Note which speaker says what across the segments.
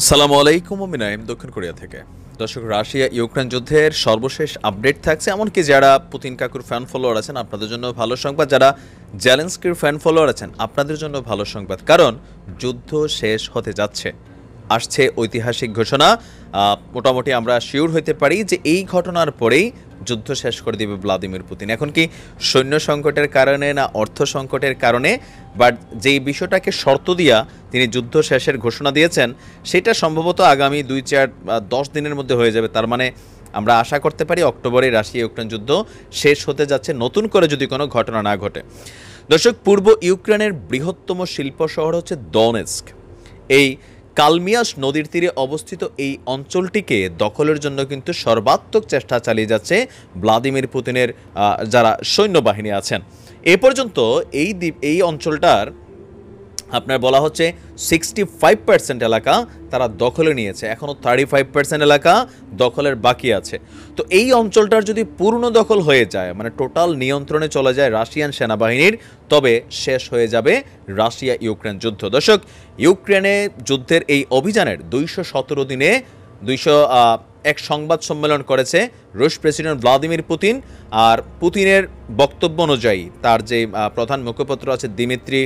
Speaker 1: আসসালামু আলাইকুম আমি নাইম দক্ষিণ কোরিয়া থেকে। দর্শক, রাশিয়া, ইউক্রেন যুদ্ধের সর্বশেষ আপডেট থাকছে। এমনকি যারা পুতিন কাকুর ফ্যান ফলোয়ার আছেন, আপনাদের জন্য ভালো সংবাদ। যারা জ্যালেন্সকির ফ্যান ফলোয়ার আছেন, আপনাদের জন্য ভালো সংবাদ। কারণ যুদ্ধ শেষ হতে যাচ্ছে। আসছে ঐতিহাসিক ঘোষণা। মোটামুটি আমরা শিওর হইতে পারি যে এই ঘটনার পরেই যুদ্ধ শেষ করে দিবে ভ্লাদিমির পুতিন। এখন কি সৈন্য সংকটের কারণে না অর্থ সংকটের কারণে? বাট যেই বিষয়টাকে শর্ত দিয়া তিনি যুদ্ধ শেষের ঘোষণা দিয়েছেন, সেটা সম্ভবত আগামী দুই চার দশ দিনের মধ্যে হয়ে যাবে। তার মানে আমরা আশা করতে পারি অক্টোবরে রাশিয়া ইউক্রেন যুদ্ধ শেষ হতে যাচ্ছে, নতুন করে যদি কোনো ঘটনা না ঘটে। দর্শক, পূর্ব ইউক্রেনের বৃহত্তম শিল্প শহর হচ্ছে দনেস্ক। এই কালমিয়াস নদীর তীরে অবস্থিত এই অঞ্চলটিকে দখলের জন্য কিন্তু সর্বাত্মক চেষ্টা চালিয়ে যাচ্ছে ভ্লাদিমির পুতিনের যারা সৈন্যবাহিনী আছেন। এ পর্যন্ত এই দ্বীপ, এই অঞ্চলটার আপনার বলা হচ্ছে সিক্সটি ফাইভ পার্সেন্ট এলাকা তারা দখলে নিয়েছে এখনও থার্টি ফাইভ পার্সেন্ট এলাকা দখলের বাকি আছে। তো এই অঞ্চলটার যদি পূর্ণ দখল হয়ে যায় মানে টোটাল নিয়ন্ত্রণে চলে যায় রাশিয়ান সেনাবাহিনীর, তবে শেষ হয়ে যাবে রাশিয়া ইউক্রেন যুদ্ধ। দর্শক, ইউক্রেনে যুদ্ধের এই অভিযানের দুইশো সতেরো দিনে, দুইশো এক সংবাদ সম্মেলন করেছে রুশ প্রেসিডেন্ট ভ্লাদিমির পুতিন আর পুতিনের বক্তব্য অনুযায়ী তার যে প্রধান মুখপাত্র আছে দিমিত্রি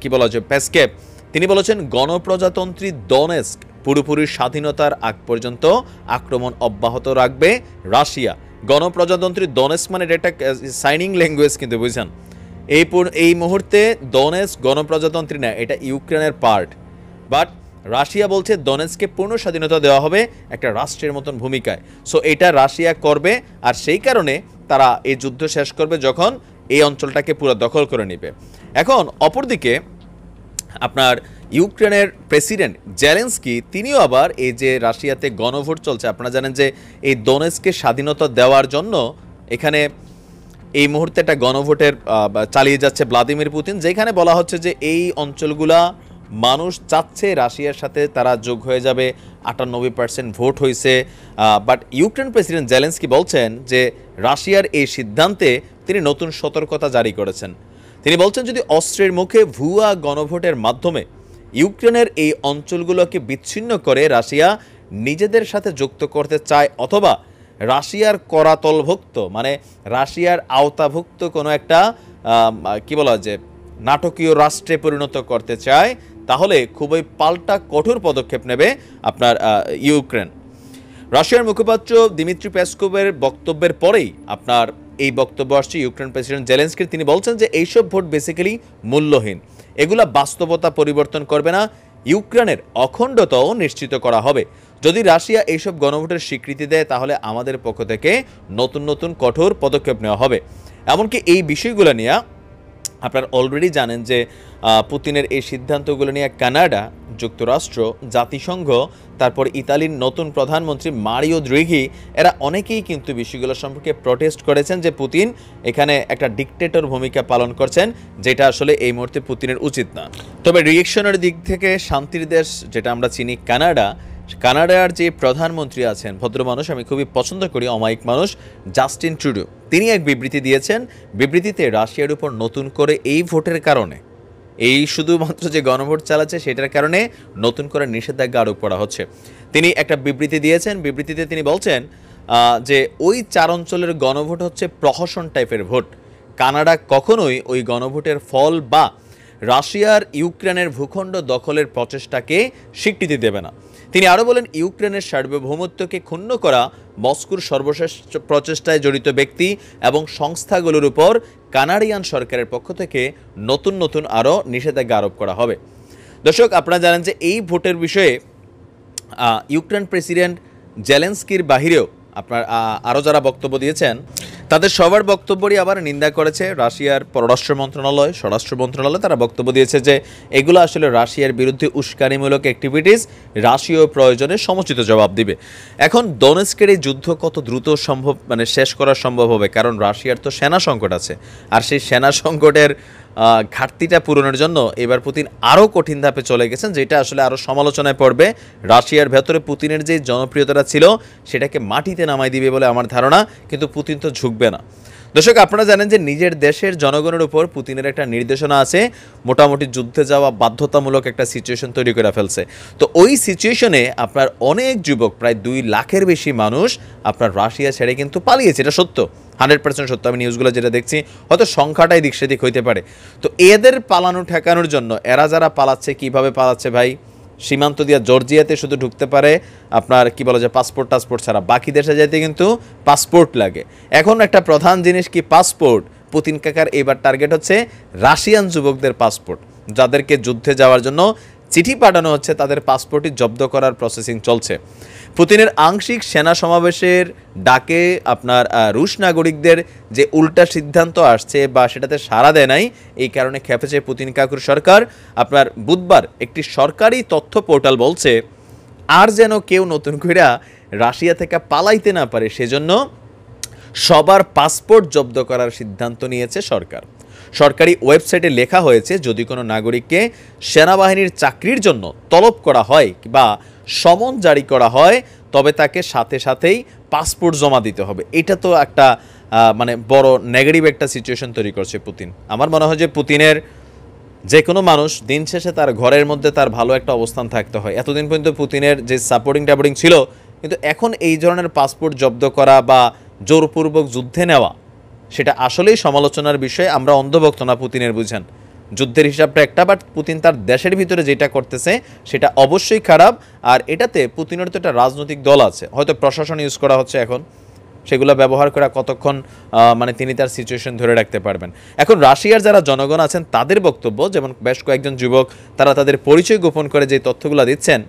Speaker 1: কি বলা হচ্ছে পেসকেপ তিনি বলেছেন, গণপ্রজাতন্ত্রী দনেস্ক পুরোপুরি স্বাধীনতার আগ পর্যন্ত আক্রমণ অব্যাহত রাখবে রাশিয়া। গণপ্রজাতন্ত্রী দনেস্ক মানে এটা সাইনিং ল্যাঙ্গুয়েজ কিন্তু, বুঝছেন? এই এই মুহূর্তে দনেস্ক গণপ্রজাতন্ত্রী না, এটা ইউক্রেনের পার্ট বাট রাশিয়া বলছে দনেস্কে পূর্ণ স্বাধীনতা দেওয়া হবে একটা রাষ্ট্রের মতন ভূমিকায়। সো এটা রাশিয়া করবে, আর সেই কারণে তারা এই যুদ্ধ শেষ করবে যখন এই অঞ্চলটাকে পুরো দখল করে নেবে। এখন, অপরদিকে, আপনার ইউক্রেনের প্রেসিডেন্ট জেলেন্সকি, তিনিও আবার এই যে রাশিয়াতে গণভোট চলছে, আপনারা জানেন যে এই দোনেস্কে স্বাধীনতা দেওয়ার জন্য এখানে এই মুহূর্তে একটা গণভোটের চালিয়ে যাচ্ছে ভ্লাদিমির পুতিন, যেখানে বলা হচ্ছে যে এই অঞ্চলগুলা মানুষ চাচ্ছে রাশিয়ার সাথে তারা যোগ হয়ে যাবে। আটানব্বই পার্সেন্ট ভোট হয়েছে বাট ইউক্রেন প্রেসিডেন্ট জেলেন্সকি বলছেন যে রাশিয়ার এই সিদ্ধান্তে তিনি নতুন সতর্কতা জারি করেছেন। তিনি বলছেন, যদি অস্ত্রের মুখে ভুয়া গণভোটের মাধ্যমে ইউক্রেনের এই অঞ্চলগুলোকে বিচ্ছিন্ন করে রাশিয়া নিজেদের সাথে যুক্ত করতে চায় অথবা রাশিয়ার করাতলভুক্ত মানে রাশিয়ার আওতাভুক্ত কোনো একটা কি বলা যে নাটকীয় রাষ্ট্রে পরিণত করতে চায় তাহলে খুবই পাল্টা কঠোর পদক্ষেপ নেবে আপনার ইউক্রেন। রাশিয়ার মুখপাত্র দিমিত্রি পেসকোভের বক্তব্যের পরেই আপনার এই বক্তব্য আসছে ইউক্রেন প্রেসিডেন্ট জেলেন্সকির। তিনি বলছেন যে এইসব ভোট বেসিক্যালি মূল্যহীন। এগুলা বাস্তবতা পরিবর্তন করবে না। ইউক্রেনের অখণ্ডতাও নিশ্চিত করা হবে। যদি রাশিয়া এইসব গণভোটের স্বীকৃতি দেয়, তাহলে আমাদের পক্ষ থেকে নতুন নতুন কঠোর পদক্ষেপ নেওয়া হবে। এমনকি এই বিষয়গুলো নিয়ে আপনারা অলরেডি জানেন যে পুতিনের এই সিদ্ধান্তগুলো নিয়ে কানাডা, যুক্তরাষ্ট্র, জাতিসংঘ, তারপর ইতালির নতুন প্রধানমন্ত্রী মারিও দ্রিঘি, এরা অনেকেই কিন্তু বিষয়গুলো সম্পর্কে প্রটেস্ট করেছেন যে পুতিন এখানে একটা ডিকটেটর ভূমিকা পালন করছেন, যেটা আসলে এই মুহূর্তে পুতিনের উচিত না। তবে রিয়েকশনের দিক থেকে শান্তির দেশ, যেটা আমরা চিনি কানাডা কানাডার যে প্রধানমন্ত্রী আছেন, ভদ্র মানুষ, আমি খুবই পছন্দ করি, অমায়িক মানুষ, জাস্টিন ট্রুডো। তিনি এক বিবৃতি দিয়েছেন, বিবৃতিতে রাশিয়ার উপর নতুন করে এই ভোটের কারণে, এই শুধুমাত্র যে গণভোট চালাচ্ছে সেটার কারণে নতুন করে নিষেধাজ্ঞা আরোপ করা হচ্ছে। তিনি একটা বিবৃতি দিয়েছেন, বিবৃতিতে তিনি বলছেন যে ওই চার অঞ্চলের গণভোট হচ্ছে প্রহসন টাইপের ভোট। কানাডা কখনোই ওই গণভোটের ফল বা রাশিয়ার ইউক্রেনের ভূখণ্ড দখলের প্রচেষ্টাকে স্বীকৃতি দেবে না। তিনি আরও বলেন, ইউক্রেনের সার্বভৌমত্বকে ক্ষুণ্ণ করা মস্কোর সর্বশেষ প্রচেষ্টায় জড়িত ব্যক্তি এবং সংস্থাগুলোর উপর কানাডিয়ান সরকারের পক্ষ থেকে নতুন নতুন আরও নিষেধাজ্ঞা আরোপ করা হবে। দর্শক, আপনারা জানেন যে এই ভোটের বিষয়ে ইউক্রেন প্রেসিডেন্ট জেলেন্সকির বাহিরেও আপনার আরও যারা বক্তব্য দিয়েছেন তাদের সবার বক্তব্যই আবার নিন্দা করেছে রাশিয়ার পররাষ্ট্র মন্ত্রণালয়, স্বরাষ্ট্র মন্ত্রণালয়। তারা বক্তব্য দিয়েছে যে এগুলো আসলে রাশিয়ার বিরুদ্ধে উস্কানিমূলক অ্যাক্টিভিটিস রাশীয় প্রয়োজনে সমুচিত জবাব দিবে। এখন দনেস্কের এই যুদ্ধ কত দ্রুত সম্ভব মানে শেষ করা সম্ভব হবে? কারণ রাশিয়ার তো সেনা সংকট আছে। আর সেই সেনা সংকটের ঘাটতিটা পূরণের জন্য এবার পুতিন আরও কঠিন ধাপে চলে গেছেন, যেটা আসলে আরও সমালোচনায় পড়বে। রাশিয়ার ভেতরে পুতিনের যে জনপ্রিয়তাটা ছিল, সেটাকে মাটিতে নামাই দিবে বলে আমার ধারণা, কিন্তু পুতিন তো ঝুঁকবে না। দর্শক, আপনারা জানেন যে নিজের দেশের জনগণের উপর পুতিনের একটা নির্দেশনা আছে, মোটামুটি যুদ্ধে যাওয়া বাধ্যতামূলক একটা সিচুয়েশন তৈরি করে ফেলছে। তো ওই সিচুয়েশনে আপনার অনেক যুবক, প্রায় দুই লাখের বেশি মানুষ আপনার রাশিয়া ছেড়ে কিন্তু পালিয়েছে, এটা সত্য। হান্ড্রেড পার্সেন্ট সত্য। আমি নিউজগুলো যেটা দেখছি, হয়তো সংখ্যাটাই দিক সেদিক হইতে পারে। তো এদের পালানো, ঠেকানোর জন্য এরা যারা পালাচ্ছে, কীভাবে পালাচ্ছে ভাই? সীমান্ত দিয়ে জর্জিয়াতে শুধু ঢুকতে পারে আপনার, কি বলা যায় পাসপোর্ট টাসপোর্ট ছাড়া। বাকি দেশে যাইতে কিন্তু পাসপোর্ট লাগে। এখন একটা প্রধান জিনিস কি পাসপোর্ট? পুতিন কাকার এবার টার্গেট হচ্ছে রাশিয়ান যুবকদের পাসপোর্ট। যাদেরকে যুদ্ধে যাওয়ার জন্য চিঠি পাঠানো হচ্ছে, তাদের পাসপোর্টই জব্দ করার প্রসেসিং চলছে। পুতিনের আংশিক সেনা সমাবেশের ডাকে আপনার রুশ নাগরিকদের যে উল্টা সিদ্ধান্ত আসছে বা সেটাতে সাড়া দেয় নাই, এই কারণে খেপেছে পুতিন কাকুর সরকার। আপনার বুধবার একটি সরকারি তথ্য পোর্টাল বলছে, আর যেন কেউ নতুন করে রাশিয়া থেকে পালাইতে না পারে, সেজন্য সবার পাসপোর্ট জব্দ করার সিদ্ধান্ত নিয়েছে সরকার। সরকারি ওয়েবসাইটে লেখা হয়েছে, যদি কোনো নাগরিককে সেনাবাহিনীর চাকরির জন্য তলব করা হয় বা সমন জারি করা হয়, তবে তাকে সাথে সাথেই পাসপোর্ট জমা দিতে হবে। এটা তো একটা মানে বড় নেগেটিভ একটা সিচুয়েশন তৈরি করছে পুতিন। আমার মনে হয় যে পুতিনের যে কোনো মানুষ দিন শেষে তার ঘরের মধ্যে তার ভালো একটা অবস্থান থাকতে হয়। এতদিন পর্যন্ত পুতিনের যে সাপোর্টিং টাপোর্টিং ছিল, কিন্তু এখন এই ধরনের পাসপোর্ট জব্দ করা বা জোরপূর্বক যুদ্ধে নেওয়া সেটা আসলেই সমালোচনার বিষয়ে, আমরা অন্ধভক্ত না পুতিনের বুঝেন। যুদ্ধের হিসাবটা একটা বাট পুতিন তার দেশের ভিতরে যেটা করতেছে, সেটা অবশ্যই খারাপ, আর এটাতে পুতিনের তো একটা রাজনৈতিক দল আছে। হয়তো প্রশাসন ইউজ করা হচ্ছে এখন, সেগুলো ব্যবহার করা কতক্ষণ মানে তিনি তার সিচুয়েশন ধরে রাখতে পারবেন। এখন রাশিয়ার যারা জনগণ আছেন, তাদের বক্তব্য, যেমন বেশ কয়েকজন যুবক, তারা তাদের পরিচয় গোপন করে যে তথ্যগুলো দিচ্ছেন,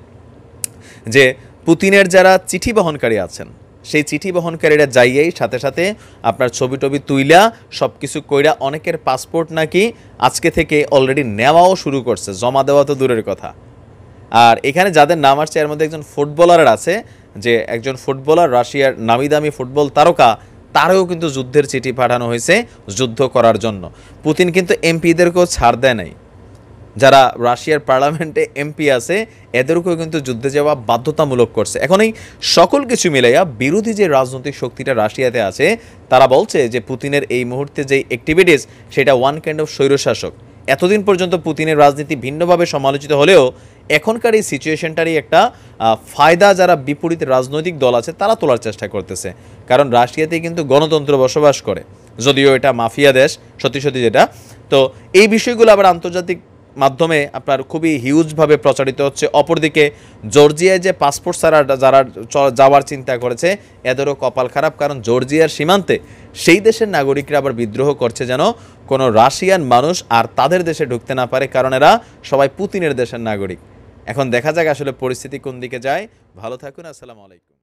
Speaker 1: যে পুতিনের যারা চিঠি বহনকারী আছেন সেই চিঠি বহনকারীরা যাইয়েই সাথে সাথে আপনার ছবি টবি তুইলা সব কিছু কইরা অনেকের পাসপোর্ট নাকি আজকে থেকে অলরেডি নেওয়াও শুরু করছে, জমা দেওয়া তো দূরের কথা। আর এখানে যাদের নাম আসছে, এর মধ্যে একজন ফুটবলার আছে, যে একজন ফুটবলার, রাশিয়ার নামি দামি ফুটবল তারকা, তারও কিন্তু যুদ্ধের চিঠি পাঠানো হয়েছে যুদ্ধ করার জন্য। পুতিন কিন্তু এমপিদেরকেও ছাড় দেয় নাই। যারা রাশিয়ার পার্লামেন্টে এমপি আছে, এদেরকেও কিন্তু যুদ্ধে যাওয়া বাধ্যতামূলক করছে। এখন এই সকল কিছু মিলাইয়া বিরোধী যে রাজনৈতিক শক্তিটা রাশিয়াতে আছে, তারা বলছে যে পুতিনের এই মুহূর্তে যে অ্যাক্টিভিটিস সেটা ওয়ান কাইন্ড অফ স্বৈরশাসক। এতদিন পর্যন্ত পুতিনের রাজনীতি ভিন্নভাবে সমালোচিত হলেও, এখনকার এই সিচুয়েশনটারই একটা ফায়দা যারা বিপরীত রাজনৈতিক দল আছে, তারা তোলার চেষ্টা করতেছে। কারণ রাশিয়াতে কিন্তু গণতন্ত্র বসবাস করে। যদিও এটা মাফিয়া দেশ, সত্যি সত্যি যেটা। তো এই বিষয়গুলো আবার আন্তর্জাতিক মাধ্যমে আপনার খুবই হিউজভাবে প্রচারিত হচ্ছে। অপরদিকে জর্জিয়ায় যে পাসপোর্ট ছাড়া যারা যাওয়ার চিন্তা করেছে, এদেরও কপাল খারাপ কারণ জর্জিয়ার সীমান্তে সেই দেশের নাগরিকরা আবার বিদ্রোহ করছে যেন কোনো রাশিয়ান মানুষ আর তাদের দেশে ঢুকতে না পারে, কারণ এরা সবাই পুতিনের দেশের নাগরিক। এখন দেখা যাক আসলে পরিস্থিতি কোন দিকে যায়। ভালো থাকুন, আসসালামু আলাইকুম।